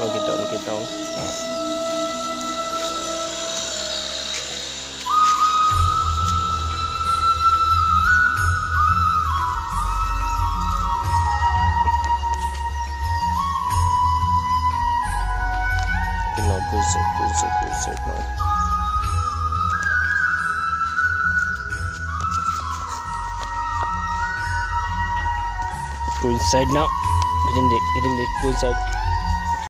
lagi down get down Okay, now pull side, pull side, pull side. Go inside now. Get in there, get in there, go inside.